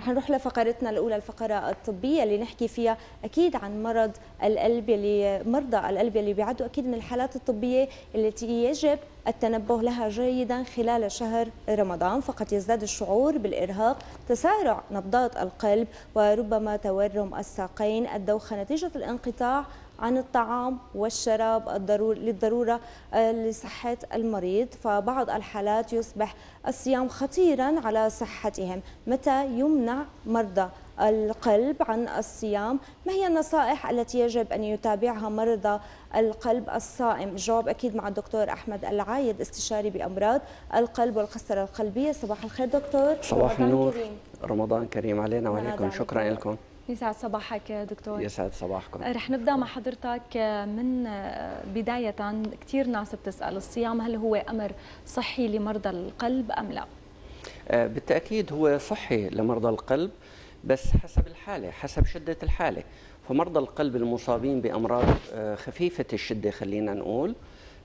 رح نروح لفقرتنا الأولى الفقرة الطبية اللي نحكي فيها أكيد عن مرض القلب يلي مرضى القلب يلي بيعدوا أكيد من الحالات الطبية التي يجب التنبه لها جيدا خلال شهر رمضان. فقد يزداد الشعور بالإرهاق تسارع نبضات القلب وربما تورم الساقين. الدوخة نتيجة الانقطاع عن الطعام والشراب الضرور للضرورة آه، لصحة المريض. فبعض الحالات يصبح الصيام خطيرا على صحتهم. متى يمنع مرضى القلب عن الصيام؟ ما هي النصائح التي يجب أن يتابعها مرضى القلب الصائم؟ الجواب أكيد مع الدكتور أحمد العايد استشاري بأمراض القلب والقسطرة القلبية. صباح الخير دكتور. صباح النور. رمضان كريم علينا وعليكم. شكرا لكم. يسعد صباحك دكتور. يسعد صباحكم. رح نبدأ مع حضرتك من بداية كثير ناس بتسأل الصيام هل هو أمر صحي لمرضى القلب أم لا؟ آه، بالتأكيد هو صحي لمرضى القلب بس حسب الحالة حسب شدة الحالة. فمرضى القلب المصابين بأمراض آه، خفيفة الشدة خلينا نقول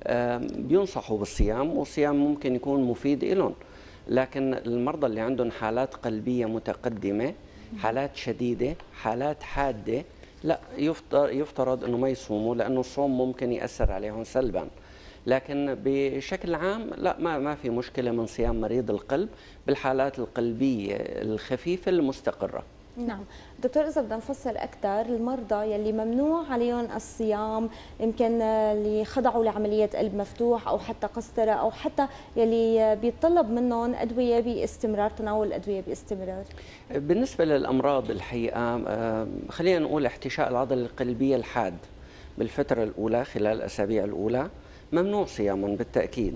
آه، بينصحوا بالصيام والصيام ممكن يكون مفيد لهم لكن المرضى اللي عندهم حالات قلبية متقدمة حالات شديدة حالات حادة. لا يفترض إنه ما يصوموا لأنه الصوم ممكن يأثر عليهم سلبا. لكن بشكل عام لا ما ما في مشكلة من صيام مريض القلب بالحالات القلبية الخفيفة المستقرة. نعم. دكتور إذا بدنا نفصل أكثر المرضى يلي ممنوع عليهم الصيام يمكن اللي خضعوا لعملية قلب مفتوح أو حتى قسطرة أو حتى يلي بيتطلب منهم أدوية باستمرار تناول الأدوية باستمرار. بالنسبة للأمراض الحقيقة خلينا نقول احتشاء العضلة القلبية الحاد بالفترة الأولى خلال الأسابيع الأولى ممنوع صيامهم بالتأكيد.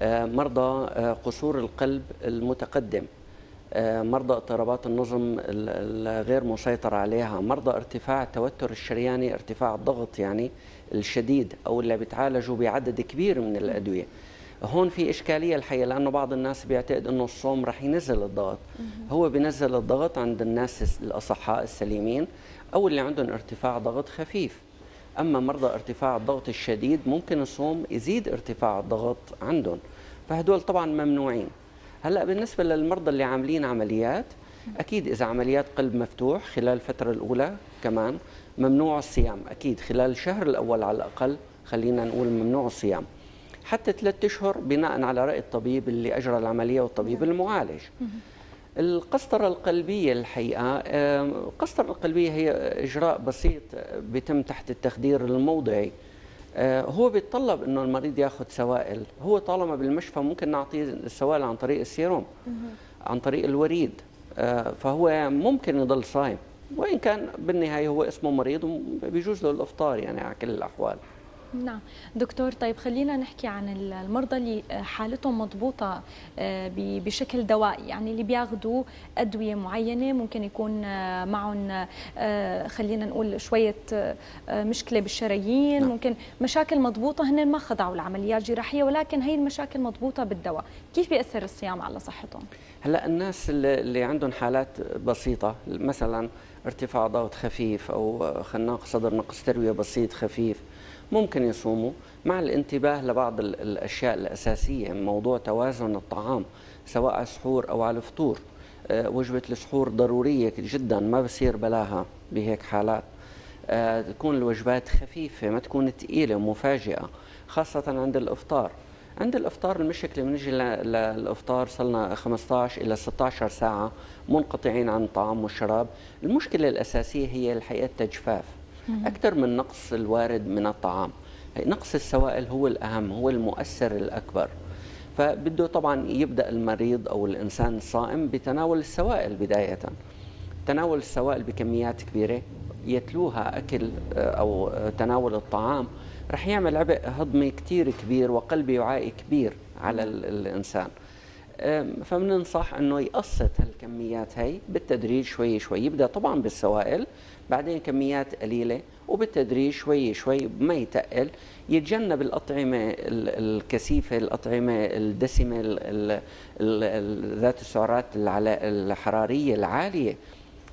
نعم. مرضى قصور القلب المتقدم. آه، مرضى اضطرابات النظم الغير مسيطر عليها مرضى ارتفاع التوتر الشرياني ارتفاع الضغط يعني الشديد أو اللي بيتعالجوا بعدد كبير من الأدوية. هون في إشكالية الحقيقة لأنه بعض الناس بيعتقد إنه الصوم رح ينزل الضغط. هو بينزل الضغط عند الناس الأصحاء السليمين أو اللي عندهم ارتفاع ضغط خفيف. أما مرضى ارتفاع الضغط الشديد ممكن الصوم يزيد ارتفاع الضغط عندهم. فهدول طبعا ممنوعين. هلا بالنسبة للمرضى اللي عاملين عمليات أكيد إذا عمليات قلب مفتوح خلال الفترة الأولى كمان ممنوع الصيام أكيد خلال الشهر الأول على الأقل خلينا نقول ممنوع الصيام. حتى ثلاثة أشهر بناء على رأي الطبيب اللي أجرى العملية والطبيب المعالج. القسطرة القلبية الحقيقة القسطرة القلبية هي إجراء بسيط بيتم تحت التخدير الموضعي. هو بيتطلب إنه المريض ياخذ سوائل. هو طالما بالمشفى ممكن نعطيه السوائل عن طريق السيروم عن طريق الوريد. آه، فهو ممكن يضل صايم. وإن كان بالنهاية هو اسمه مريض وبيجوز له الإفطار يعني على كل الأحوال. نعم دكتور طيب خلينا نحكي عن المرضى اللي حالتهم مضبوطة آه، بشكل دوائي يعني اللي بياخذوا أدوية معينة ممكن يكون آه، معهم آه، خلينا نقول شوية مشكلة بالشرايين نعم. ممكن مشاكل مضبوطة هن ما خضعوا لعمليات جراحية ولكن هي المشاكل مضبوطة بالدواء كيف بيأثر الصيام على صحتهم؟ هلأ الناس اللي عندهم حالات بسيطة مثلا ارتفاع ضغط خفيف أو خناق صدر نقص تروية بسيط خفيف ممكن يصوموا مع الانتباه لبعض الأشياء الأساسية موضوع توازن الطعام سواء على السحور أو على الفطور. آه، وجبة السحور ضرورية جدا ما بصير بلاها بهيك حالات. آه، تكون الوجبات خفيفة ما تكون ثقيله ومفاجئه خاصة عند الإفطار. عند الإفطار المشكلة بنجي للإفطار صلنا 15 إلى 16 ساعة منقطعين عن الطعام والشراب المشكلة الأساسية هي الحقيقة التجفاف أكثر من نقص الوارد من الطعام. نقص السوائل هو الأهم هو المؤثر الأكبر. فبده طبعا يبدأ المريض أو الإنسان الصائم بتناول السوائل بداية. تناول السوائل بكميات كبيرة يتلوها أكل آه، آه، تناول الطعام رح يعمل عبء هضمي كثير كبير وقلبي وعائي كبير على الإنسان. فبننصح إنه يقسط هالكميات هي بالتدريج شوي شوي. يبدأ طبعا بالسوائل بعدين كميات قليلة وبالتدريج شوي شوي ما يتقل. يتجنب الأطعمة الكثيفة الأطعمة الدسمة ذات السعرات الحرارية العالية.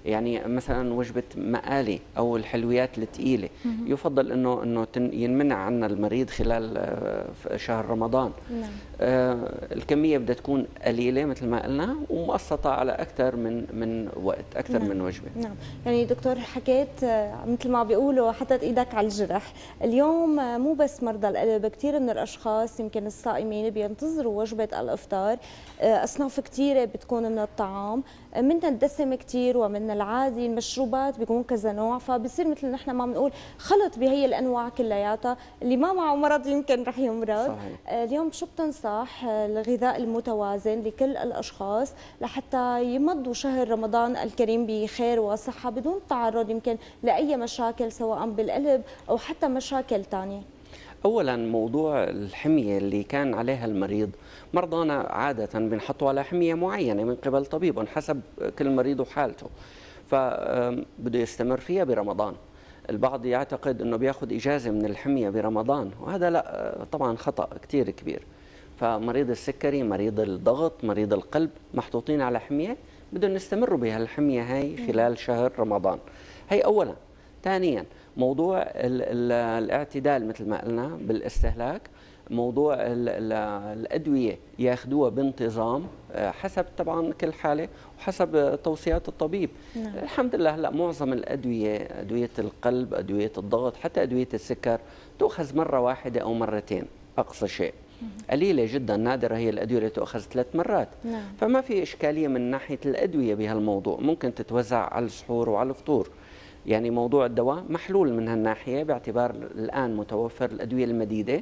يعني مثلا وجبة مقالي أو الحلويات الثقيله يفضل انه إنه ينمنع عنا المريض خلال آه، شهر رمضان. نعم. آه الكمية بدها تكون قليلة مثل ما قلنا ومقسطة على أكثر من من وقت أكثر نعم. من وجبة. نعم. يعني دكتور حكيت آه، مثل ما بيقولوا حطت إيدك على الجرح. اليوم آه، مو بس مرضى القلب كثير من الأشخاص يمكن الصائمين بينتظروا وجبة الإفطار. أصناف كثيرة بتكون من الطعام. منها الدسم كثير ومن العادي المشروبات بيكون كذا نوع. فبصير مثل نحن ما بنقول خلط بهي الأنواع كلياتها. اللي ما معه مرض يمكن رح يمرض. صحيح. اليوم شو بتنصح؟ آه، الغذاء المتوازن لكل الأشخاص لحتى يمضوا شهر رمضان الكريم بخير وصحة بدون تعرض يمكن لأي مشاكل سواء بالقلب أو حتى مشاكل ثانية اولا موضوع الحمية اللي كان عليها المريض. مرضانا عادة بنحطوا على حمية معينة من قبل طبيب حسب كل مريض وحالته. فبده يستمر فيها برمضان. البعض يعتقد إنه بياخذ إجازة من الحمية برمضان وهذا لا طبعا خطأ كثير كبير. فمريض السكري مريض الضغط مريض القلب محطوطين على حمية بدهم يستمروا بهالحميه هاي خلال شهر رمضان. هي اولا. ثانيا موضوع ال ال الاعتدال مثل ما قلنا بالاستهلاك موضوع ال ال الأدوية ياخذوها بانتظام آه، حسب طبعا كل حالة وحسب توصيات الطبيب. نعم. الحمد لله هلأ معظم الأدوية أدوية القلب أدوية الضغط حتى أدوية السكر تؤخذ مرة واحدة أو مرتين أقصى شيء. قليلة جدا نادرة هي الأدوية اللي تؤخذ ثلاث مرات. نعم. فما في إشكالية من ناحية الأدوية بهالموضوع. ممكن تتوزع على السحور وعلى الفطور. يعني موضوع الدواء محلول من هالناحية باعتبار الآن متوفر الأدوية المديدة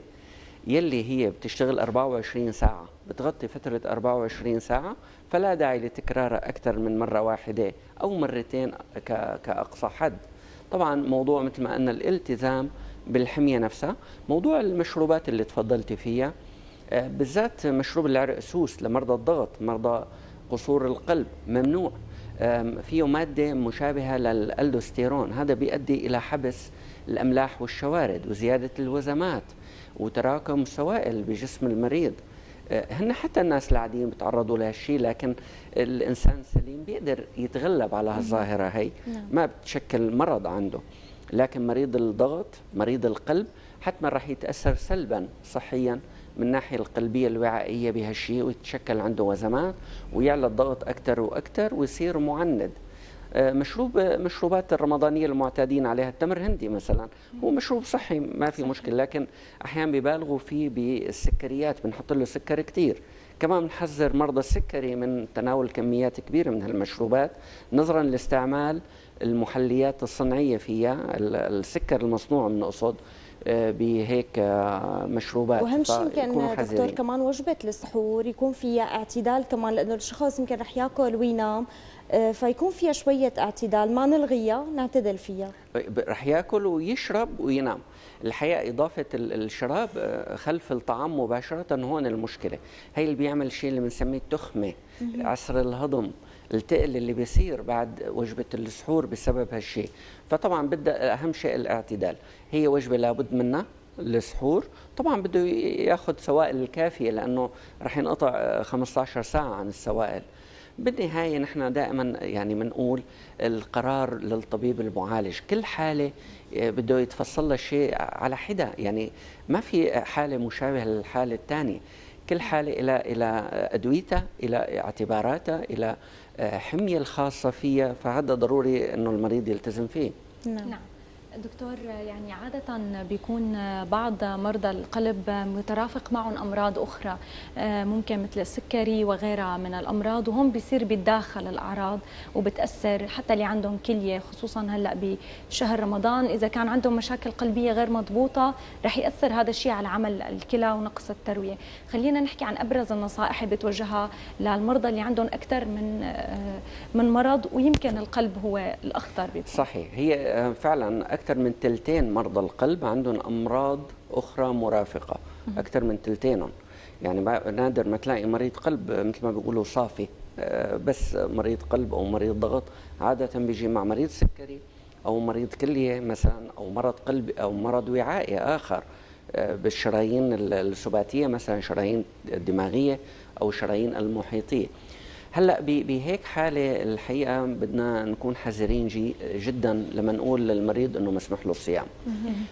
يلي هي بتشتغل 24 ساعة. بتغطي فترة 24 ساعة فلا داعي لتكرارها أكثر من مرة واحدة أو مرتين كأقصى حد. طبعا موضوع مثل ما قلنا الالتزام بالحمية نفسها موضوع المشروبات اللي تفضلتي فيها آه، بالذات مشروب العرقسوس لمرضى الضغط مرضى قصور القلب ممنوع. فيه مادة مشابهة للألدوستيرون هذا بيؤدي إلى حبس الأملاح والشوارد وزيادة الوزمات وتراكم السوائل بجسم المريض. هن حتى الناس العاديين بيتعرضوا لهالشيء لكن الإنسان السليم بيقدر يتغلب على هالظاهرة هي. نعم. ما بتشكل مرض عنده. لكن مريض الضغط مريض القلب حتما راح يتأثر سلبا صحيا من الناحيه القلبية الوعائية بهالشيء ويتشكل عنده وزمات ويعلى الضغط أكثر وأكثر ويصير معند. آه، مشروب مشروبات الرمضانية المعتادين عليها التمر هندي مثلا. هو مشروب صحي ما في مشكلة لكن أحيانا بيبالغوا فيه بالسكريات بنحط له سكر كثير كمان بنحذر مرضى السكري من تناول كميات كبيرة من هالمشروبات نظرا لاستعمال المحليات الصنعية فيها السكر المصنوع بنقصد آه، بهيك مشروبات وهم شيء يمكن دكتور كمان وجبة السحور يكون فيها اعتدال كمان لأنه الشخص يمكن رح ياكل وينام آه، فيكون فيها شوية اعتدال ما نلغيها نعتدل فيها. رح ياكل ويشرب وينام. الحقيقة إضافة الشراب خلف الطعام مباشرة هون المشكلة. هي اللي بيعمل شيء اللي بنسميه التخمة عسر الهضم التقل اللي بيصير بعد وجبة السحور بسبب هالشيء. فطبعا بدها أهم شيء الاعتدال. هي وجبة لابد منها السحور. طبعا بده ياخذ سوائل الكافيه لأنه رح ينقطع 15 ساعة عن السوائل. بالنهاية نحن دائما يعني بنقول القرار للطبيب المعالج. كل حالة آه، بده يتفصل لها شيء على حدة. يعني ما في حالة مشابهة للحالة الثانية. كل حالة إلى إلى أدويتها إلى اعتباراتها إلى آه، حمية الخاصة فيها. فهذا ضروري إنه المريض يلتزم فيه. نعم, نعم. دكتور يعني عادة بيكون بعض مرضى القلب مترافق معهم أمراض أخرى آه، ممكن مثل السكري وغيرها من الأمراض وهم بيصير بيتداخل الأعراض وبتأثر حتى اللي عندهم كلية خصوصا هلأ بشهر رمضان. إذا كان عندهم مشاكل قلبية غير مضبوطة رح يأثر هذا الشيء على عمل الكلى ونقص التروية. خلينا نحكي عن أبرز النصائح اللي بتوجهها للمرضى اللي عندهم أكثر من آه، من مرض ويمكن القلب هو الأخطر بيكون. صحيح. هي آه، فعلا أكثر من ثلثين مرضى القلب عندهم أمراض أخرى مرافقة. أكثر من ثلثينهم يعني نادر ما تلاقي مريض قلب مثل ما بيقولوا صافي. آه، بس مريض قلب أو مريض ضغط. عادة بيجي مع مريض سكري أو مريض كلية مثلا أو مرض قلب أو مرض وعائي آخر. آه، بالشرايين السباتية مثلا شرايين الدماغيه أو الشرايين المحيطية. هلأ بهيك حالة الحقيقة بدنا نكون حذرين جدا لما نقول للمريض إنه مسموح له الصيام.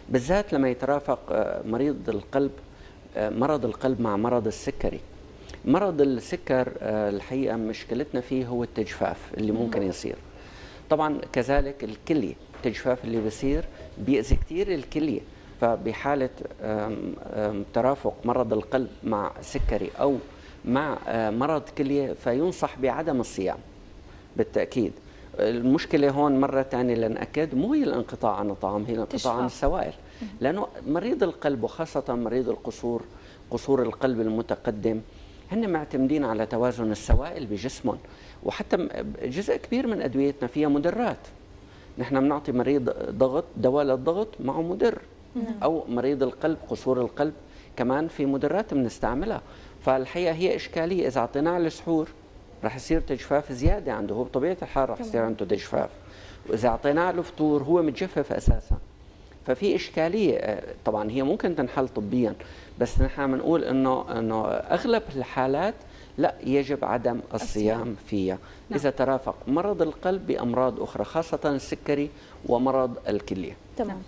بالذات لما يترافق آه، مريض القلب آه، مرض القلب مع مرض السكري. مرض السكر آه، الحقيقة مشكلتنا فيه هو التجفاف اللي ممكن يصير. طبعا كذلك الكلية التجفاف اللي بيصير بيأذي كثير الكلية. فبحالة ترافق مرض القلب مع سكري أو مع آه، مرض كلية فينصح بعدم الصيام بالتأكيد. المشكلة هون مرة ثانية لنأكد مو هي الانقطاع عن الطعام هي الانقطاع عن السوائل. لأنه مريض القلب وخاصة مريض القصور قصور القلب المتقدم هن معتمدين على توازن السوائل بجسمهم. وحتى جزء كبير من أدويتنا فيها مدرات. نحن بنعطي مريض ضغط دواء للضغط معه مدر. أو مريض القلب قصور القلب كمان في مدرات بنستعملها فالحقيقة هي إشكالية. إذا اعطيناه على السحور رح يصير تجفاف زيادة عنده. هو بطبيعة الحال رح يصير عنده تجفاف. وإذا اعطيناه على الفطور هو متجفف أساسا. ففي إشكالية آه، طبعا هي ممكن تنحل طبيا بس نحن بنقول إنه إنه أغلب الحالات لا يجب عدم الصيام فيها. نعم. إذا ترافق مرض القلب بأمراض أخرى خاصة السكري ومرض الكلية. تمام.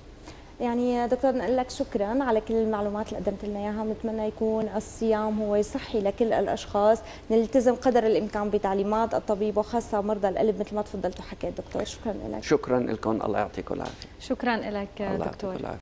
يعني دكتور نقول لك شكرا على كل المعلومات اللي قدمت لنا إياها. بنتمنى يكون الصيام هو صحي لكل الأشخاص نلتزم قدر الإمكان بتعليمات الطبيب وخاصة مرضى القلب مثل ما تفضلت وحكيت دكتور. شكرا لك. شكرا لكم. الله يعطيكم العافية. شكرا لك دكتور.